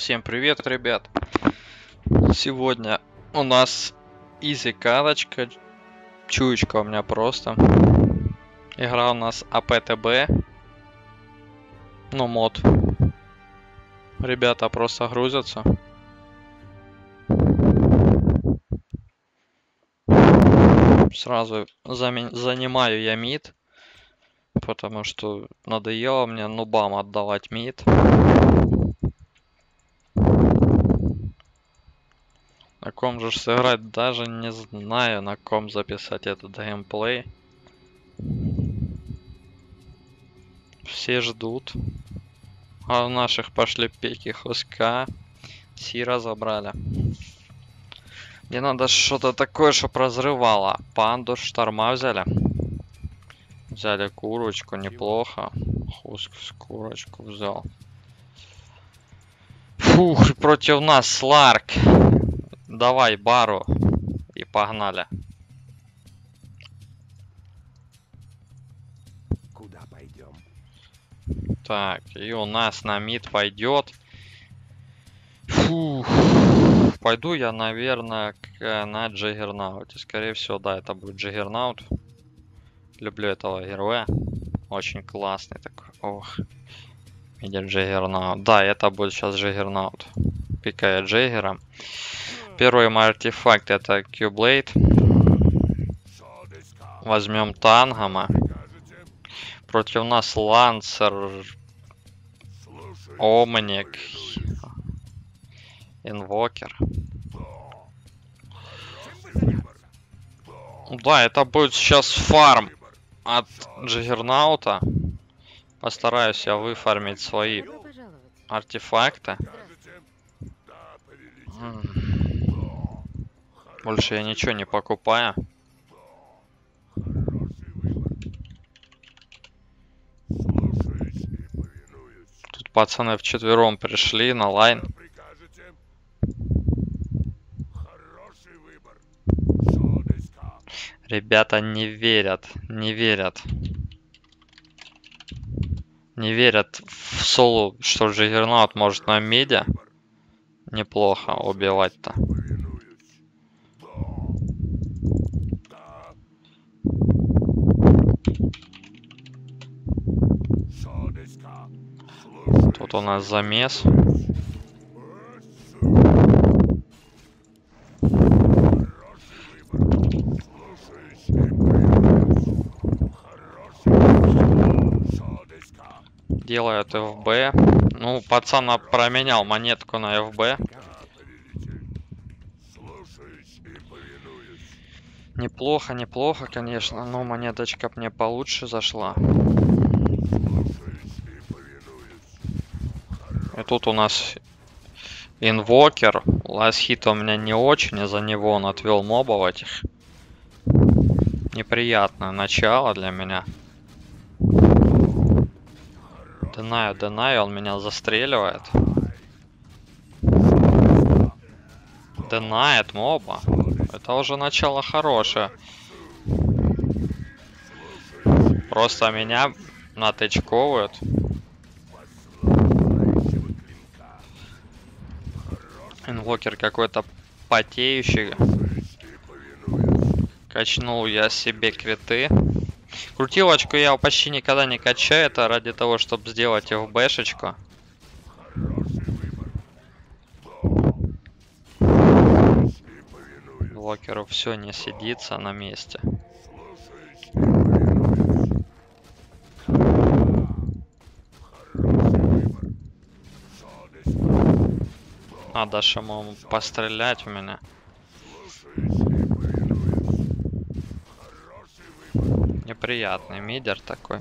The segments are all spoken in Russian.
Всем привет, ребят! Сегодня у нас изи карточка, чуечка у меня просто. Игра у нас АПТБ, ну мод. Ребята просто грузятся. Сразу занимаю я мид, потому что надоело мне нубам отдавать мид. На ком же сыграть, даже не знаю, на ком записать этот геймплей. Все ждут. А у наших пошли пеки хуска. Сира забрали. Мне надо что-то такое, чтоб разрывало. Панду, шторма взяли. Взяли курочку, неплохо. Хуск с курочку взял. Фух, против нас Сларк. Давай бару. И погнали. Куда пойдем? Так, и у нас на мид пойдет. Фух. Пойду я, наверное, к, на Джиггернауте. Скорее всего, да, это будет Джиггернаут. Люблю этого героя. Очень классный такой. Ох. Видит Juggernaut. Да, это будет сейчас Juggernaut. Пикая Джиггера. Первый мой артефакт это Q blade. Возьмем танго. Против нас Лансер, Омник, Инвокер. Да, это будет сейчас фарм от Джиггернаута. Постараюсь я выфармить свои артефакты. Здравствуйте. М. Больше я ничего не покупаю. Тут пацаны вчетвером пришли на лайн. Прикажете? Хороший выбор. Содеска. Ребята не верят, не верят. Не верят в соло, что Джиггернаут может на медиа неплохо убивать-то. Тут у нас замес. Слушаюсь и повинуюсь. Хороший. Содеска. Делают ФБ. Ну, пацан променял монетку на ФБ. Неплохо, неплохо, конечно, но монеточка мне получше зашла. И тут у нас инвокер. Ласхит у меня не очень, из-за него он отвел мобов этих. Неприятное начало для меня. Динаю, динаю, он меня застреливает. Динает моба. Это уже начало хорошее. Просто меня натычковывают. Инвокер какой-то потеющий. Качнул я себе криты. Крутилочку я почти никогда не качаю, это ради того, чтобы сделать ФБшечку. Инвокеру все не сидится на месте. Надо же ему пострелять в меня. Неприятный мидер такой.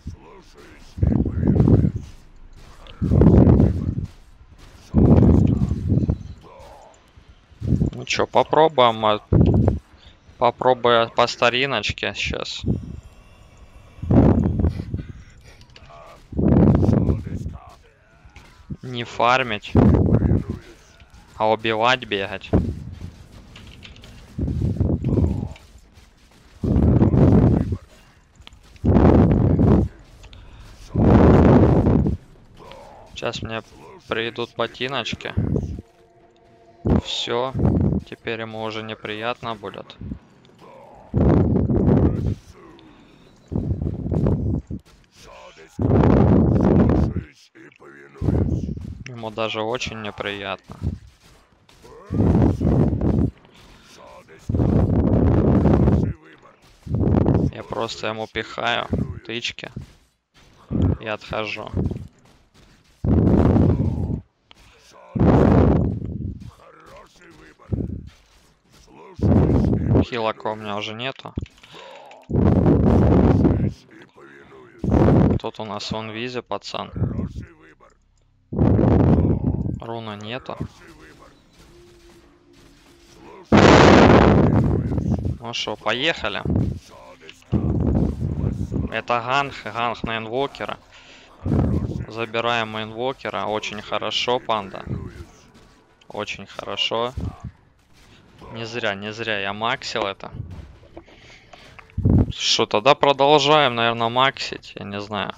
Ну чё, попробуем. Попробую по стариночке сейчас. Не фармить. А убивать, бегать? Сейчас мне придут ботиночки. Все. Теперь ему уже неприятно будет. Ему даже очень неприятно. Я просто ему пихаю тычки и отхожу. Хороший выбор. Хилока у меня уже нету. Тут у нас в инвизе, пацан. Руна нету. Ну что, поехали. Это gank, gank на инвокера. Забираем инвокера. Очень хорошо, панда. Очень хорошо. Не зря, не зря я максил это. Что, тогда продолжаем, наверное, максить. Я не знаю.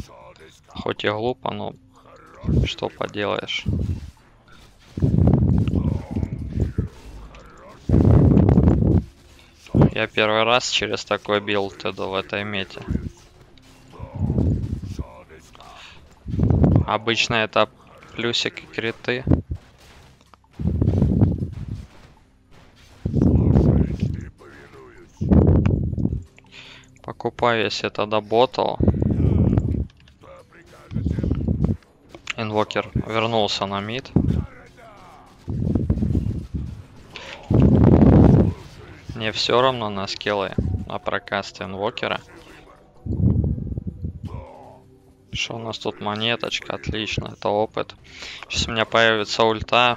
Хоть и глупо, но что поделаешь. Я первый раз через такой билд иду в этой мете. Обычно это плюсики криты. Слушаюсь и повинуюсь. Покупаю, если тогда ботл. Инвокер вернулся на мид. Мне все равно на скиллы, на прокаст инвокера. Что у нас тут монеточка, отлично, это опыт. Сейчас у меня появится ульта.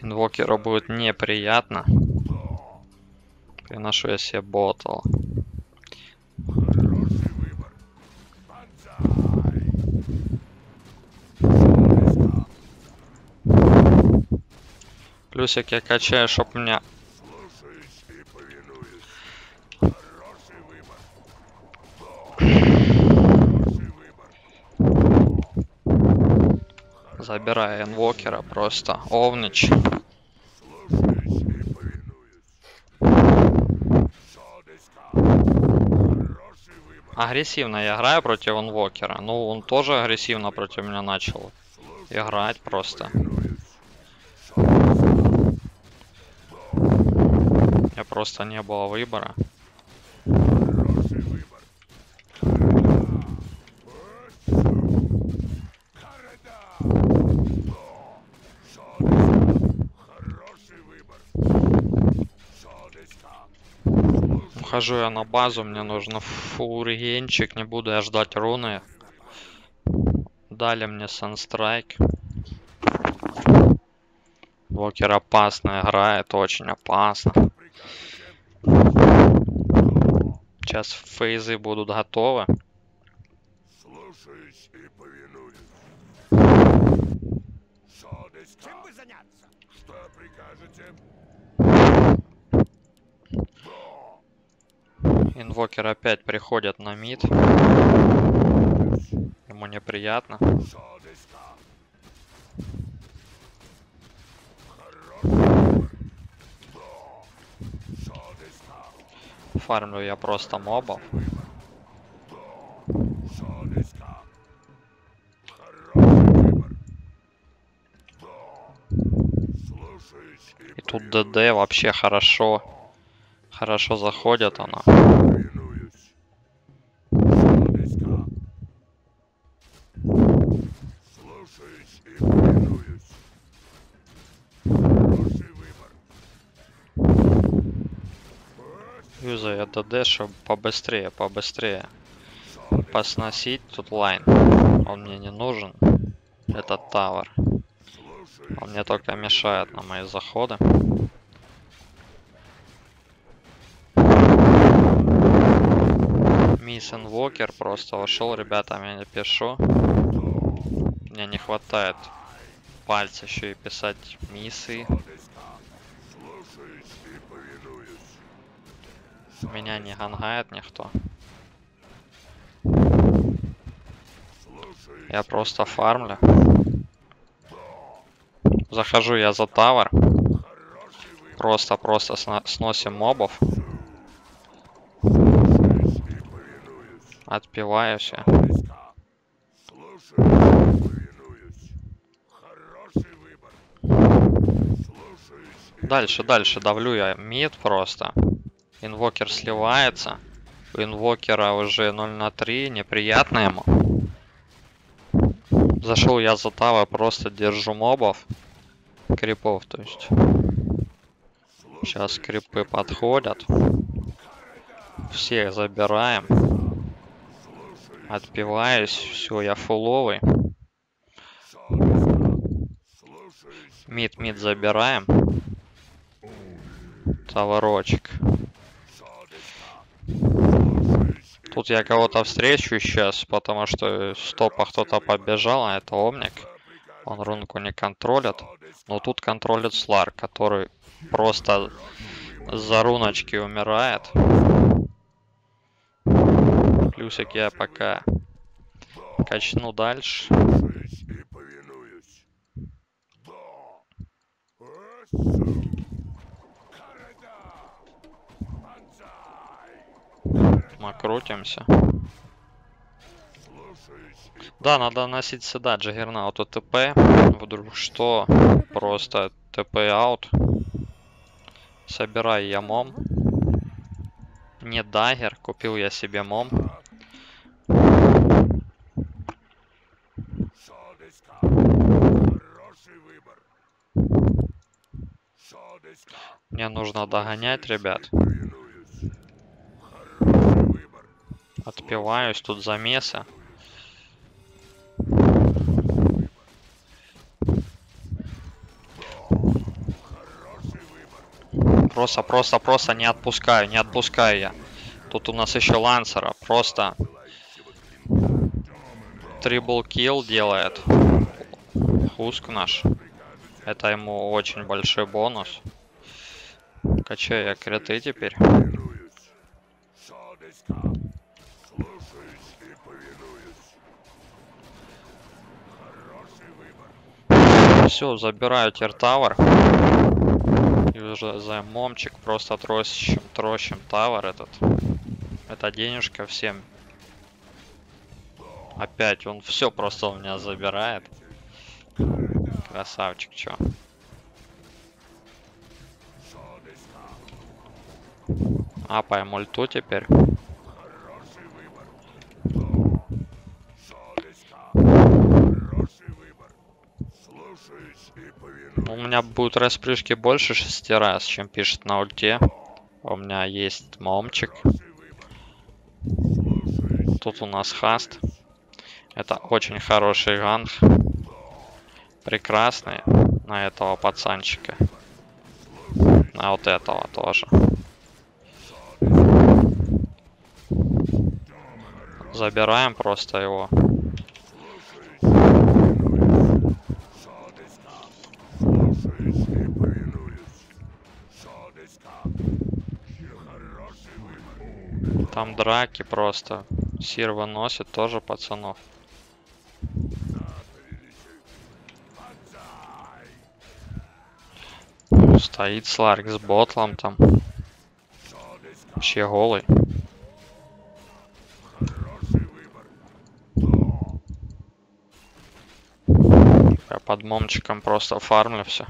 Инвокеру будет неприятно. Приношу я себе ботл. Хороший выбор. Бонзай. Плюсик я качаю, чтоб у меня Слушаюсь и забираю инвокера просто. Овнич. Слушаюсь и повинуюсь. Совесть. Хороший выбор. Агрессивно я играю против инвокера. Ну, он тоже агрессивно против меня начал играть просто. Меня просто не было выбора. Хороший выбор. Хороший выбор. Ухожу я на базу, мне нужно фургенчик, не буду я ждать руны. Дали мне Санстрайк. Вокер опасно играет, очень опасно. Сейчас фейзы будут готовы. Слушаюсь и повинуюсь. Совесть. Чем бы заняться? Что прикажете? Инвокер опять приходит на мид. Ему неприятно. Фармлю я просто мобов. И тут ДД вообще хорошо. Хорошо заходит она. Слушаюсь и повинуюсь. Хороший выбор. Я ДД, чтобы побыстрее, побыстрее посносить тут лайн. Он мне не нужен. Этот тавер. Он мне только мешает на мои заходы. Мисс Инвокер просто вошел, ребята, я не пишу. Мне не хватает пальцы еще и писать повинуюсь. Меня не гангает никто. Я просто фармлю. Захожу я за тавер. Просто-просто сносим мобов. Отпиваюсь. я. Близко. Слушаюсь и повинуюсь. Хороший выбор. Слушаюсь и Дальше, дальше давлю я мид просто. Инвокер сливается. У инвокера уже 0 на 3, неприятно ему. Зашел я за тава, просто держу мобов. Крипов, то есть. Сейчас крипы подходят. Всех забираем. Отпиваюсь. Все, я фуловый. Мид, мид забираем. Товарочек. Тут я кого-то встречу сейчас, потому что с топа кто-то побежал, а это Омник. Он рунку не контролит. Но тут контролит Слар, который просто за руночки умирает. Плюсик я пока качну дальше. слушаюсь и повинуюсь. Да. Эссу. Корода. Банзай. Мы крутимся. Слушаюсь и Да, надо носить сюда Джаггернауту ТП. Вдруг что, просто ТП аут. Собирай я мом. Не дагер, купил я себе мом. Мне нужно догонять, ребят. Повинуюсь. Хороший выбор. Отпиваюсь, тут выбор. Просто, просто, просто не отпускаю, не отпускаю я. Тут у нас еще лансера. Просто трибл килл делает. Хуск наш. Это ему очень большой бонус. Качаю я криты теперь. Повинуюсь. Содеска. Слушаюсь и повинуюсь. Хороший выбор. Все, забираю тир-тавер. И уже за момчик просто трощим, трощим тавер этот. Это денежка всем. Опять он все просто у меня забирает. Красавчик, чё. Содеска. Апаем ульту теперь. У меня будет распрыжки больше шести раз, чем пишет на ульте. У меня есть момчик. Тут у нас хаст. Это очень хороший ганг. Прекрасный. На этого пацанчика. На вот этого тоже. Забираем просто его. Содеска. Слушаюсь и повинуюсь. Содеска. Хороший выбор. Там драки просто. Сир выносит тоже пацанов. Стоит Сларк с ботлом там. Вообще голый. Я под момчиком просто фармлю все.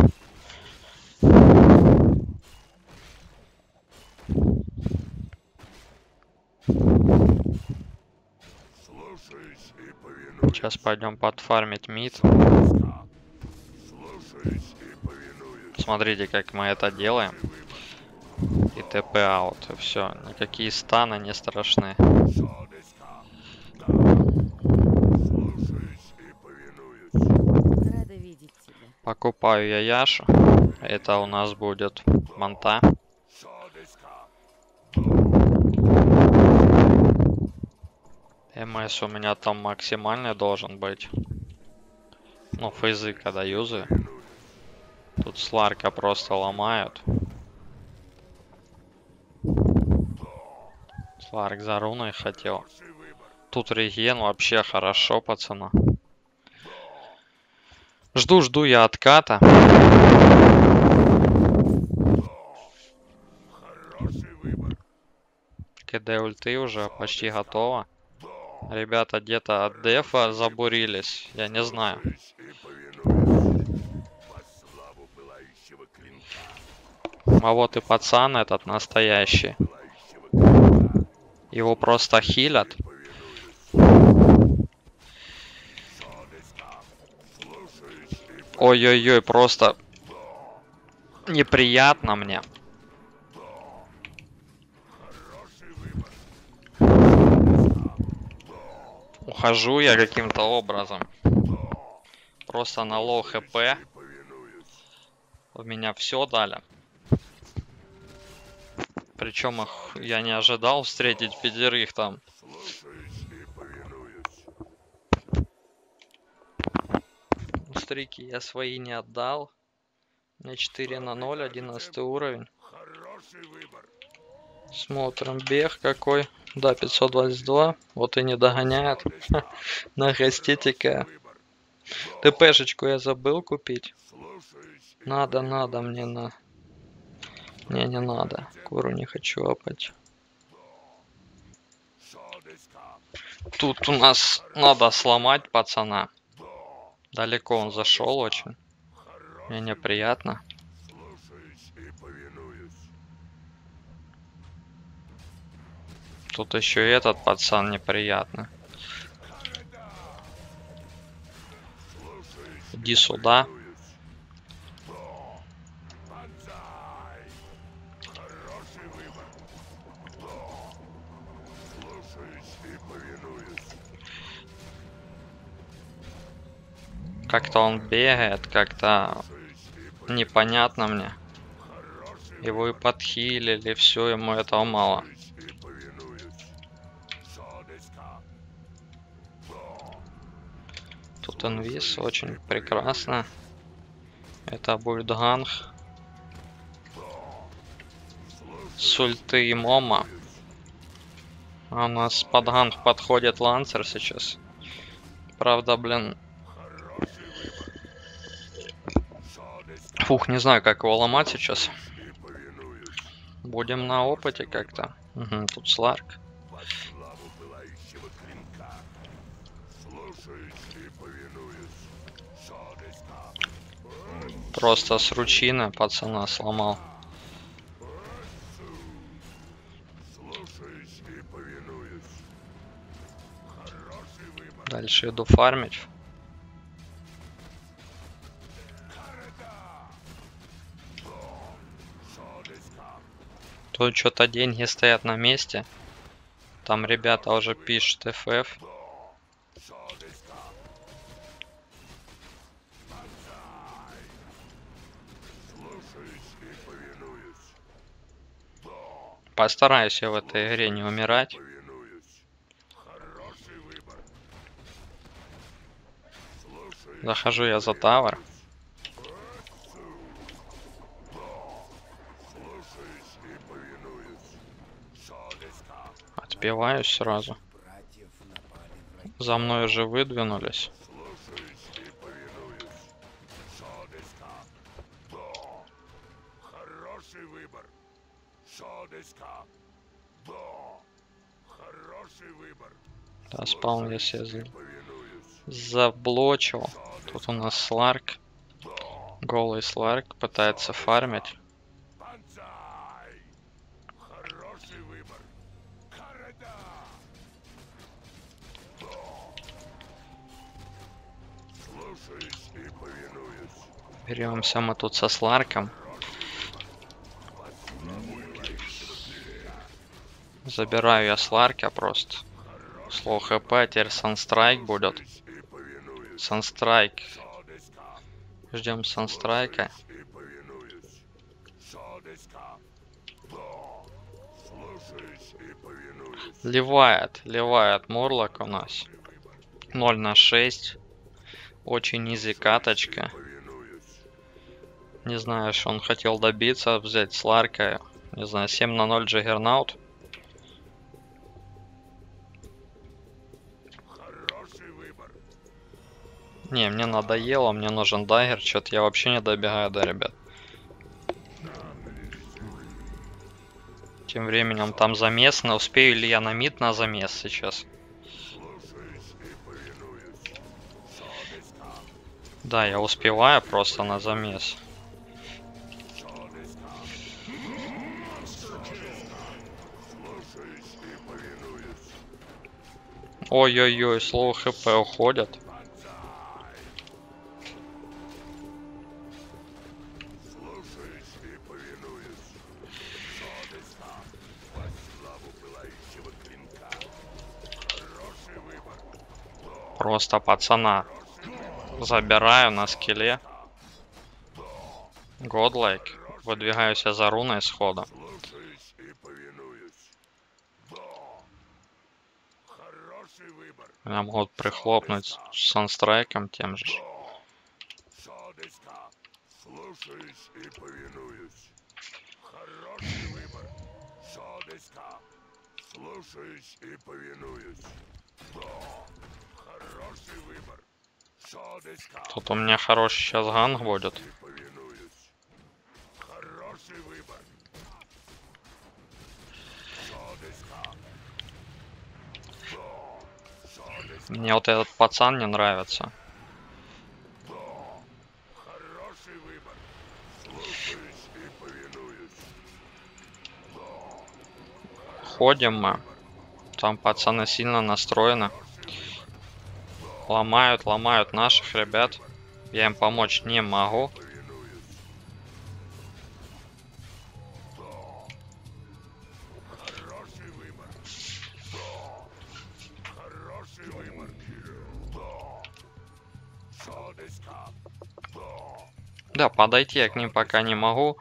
Слушаюсь и повинуюсь. Сейчас пойдем подфармить мид. Смотрите, как мы это делаем. И ТП аут. И все. Никакие станы не страшны. Покупаю я Яшу. Это у нас будет монта. МС у меня там максимальный должен быть. Ну, фейзы, когда юзаю. Тут Сларка просто ломают. Сларк за руной хотел. Тут реген вообще хорошо, пацана. Жду, жду я отката. КД ульты уже почти готово. Ребята где-то от дефа забурились. Я не знаю. А вот и пацан этот настоящий. Его просто хилят. Ой-ой-ой, просто неприятно мне. Ухожу я каким-то образом. Просто на low хп. У меня все дали. Причем их я не ожидал встретить пятерых там. Стрики я свои не отдал. Меня 4 на 0, 11 уровень. Хороший выбор. Смотрим бег какой. Да, 522. Вот и не догоняет. На гастетика. Выбор. ТПшечку я забыл купить. Надо, надо мне на... Не, не надо. Куру не хочу опать. Тут у нас надо сломать пацана. Далеко он зашел очень. Мне неприятно. Слушаюсь и повинуюсь. Тут еще и этот пацан неприятный. Иди сюда. Как-то он бегает, как-то непонятно мне. Его и подхилили, все, ему этого мало. Тут инвиз очень прекрасно. Это будет gank. С ульты и мома. А у нас под gank подходит лансер сейчас. Правда, блин. Фух, не знаю, как его ломать сейчас. Будем на опыте как-то. Мгм, тут Сларк. Просто с ручины пацана сломал. Дальше иду фармить. Тут что-то деньги стоят на месте. Там ребята уже пишут FF. Постараюсь я в этой игре не умирать. Захожу я за тавер. Отпиваюсь сразу. За мной уже выдвинулись. Да, спаун я себе заблочил. Тут у нас Сларк. Голый Сларк пытается фармить. Беремся мы тут со Сларком. Забираю я Сларка просто. Слоу хп, теперь Санстрайк будет. Санстрайк. Ждем Санстрайка. Ливает, ливает Мурлок у нас. 0 на 6. Очень изи каточка. Не знаю, что он хотел добиться, взять Сларка. Не знаю, 7 на 0 Juggernaut. Не, мне надоело, мне нужен dagger. Что-то я вообще не добегаю до ребят. Тем временем там замес. Но успею ли я на mid на замес сейчас? Да, я успеваю просто на замес. Ой-ой-ой, слово хп уходят. Просто пацана забираю на скеле. Годлайк. Выдвигаюсь за руной схода. Меня могут прихлопнуть с санстрайком тем же. Слушаюсь и повинуюсь. Хороший выбор. Садыска. Слушаюсь и повинуюсь. Тут у меня хороший сейчас ганг будет. Мне вот этот пацан не нравится. Ходим мы. Там пацаны сильно настроены. Ломают, ломают наших ребят. Я им помочь не могу. Да, подойти я к ним пока не могу.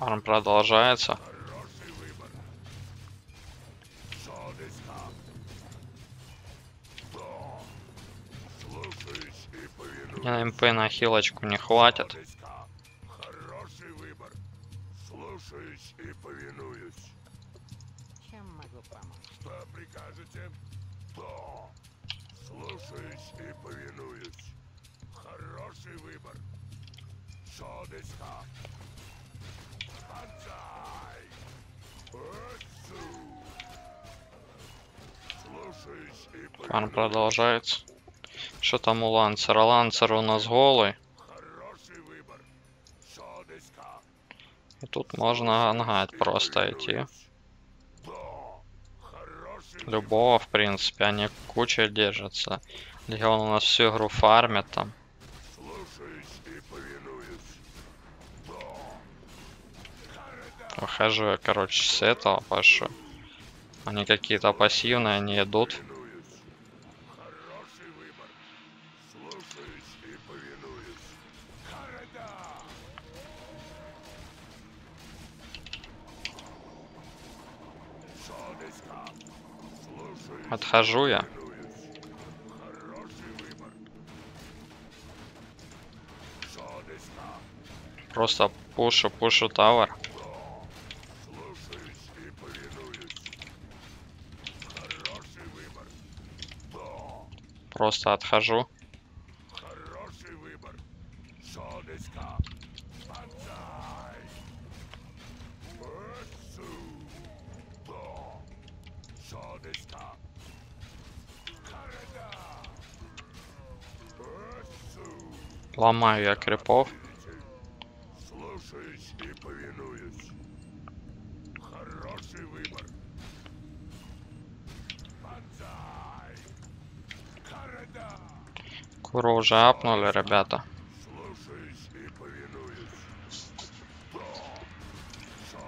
Фарм продолжается. Хороший выбор. Садыска. Да. Слушаюсь и повинуюсь. Мне на МП на хилочку не хватит. Хороший выбор. Слушаюсь и повинуюсь. Чем могу помочь? Что прикажете? Да. Слушаюсь и повинуюсь. Хороший выбор. Садыска. Банзай. Повинуюсь. продолжается. Что там у Лансера? Лансер у нас голый. И тут можно ангать просто идти. Любого, в принципе, они куча держатся. Легион у нас всю игру фармит там. Слушаюсь и повинуюсь. Выхожу я, короче, с этого пошу. Они какие-то пассивные, они идут. Отхожу я. Просто пушу, пушу тавер. Слушаюсь и повинуюсь. Хороший выбор. Просто отхожу. Хороший выбор. Ломаю я крипов. Скоро уже апнули, ребята.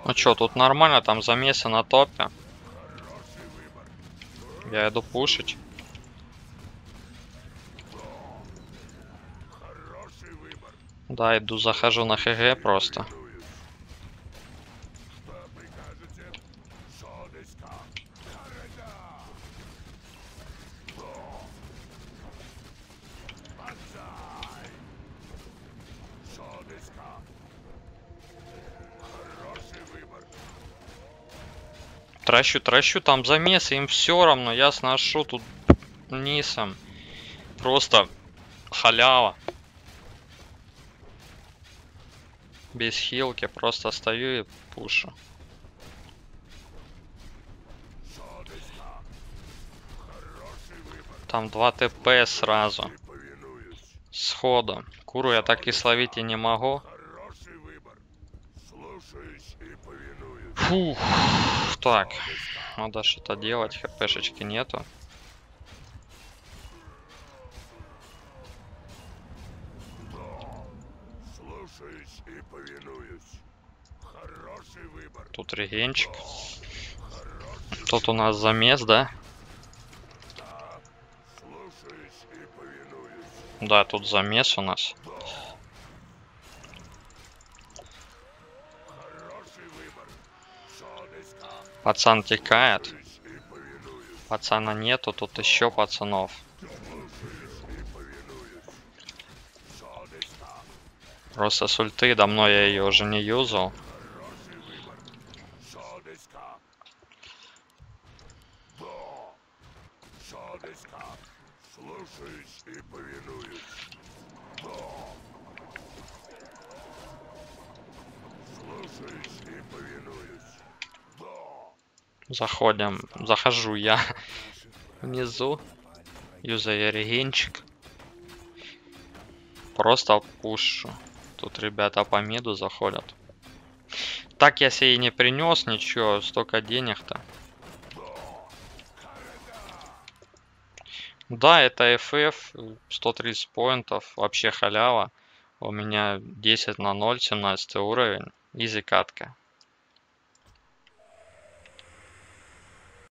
Ну чё, тут нормально, там замеса на топе. Я иду пушить. Да, иду, захожу на ХГ просто. Тращу, тращу, там замес, им все равно, я сношу тут нисом. Просто халява. Без хилки, просто стою и пушу. Там 2 ТП сразу, сходу. Куру я так и словить и не могу. Фух, так, надо что-то делать, хпшечки нету. Слушаюсь и повинуюсь. Хороший выбор. Тут регенчик. Тут у нас замес, да? Слушаюсь и повинуюсь. Да, тут замес у нас. Хороший выбор. Шодеска. Пацан текает. Пацана нету, тут еще пацанов. Просто с ульты, давно я ее уже не юзал. Слушаюсь и повинуюсь. Да. Слушаюсь и повинуюсь. Да. Заходим, захожу я внизу. Юзаю регенчик. Просто пушу. Тут ребята по миду заходят. Так я себе и не принес ничего, столько денег-то. Да, это FF, 130 поинтов, вообще халява. У меня 10 на 0, 17 уровень. Изи катка.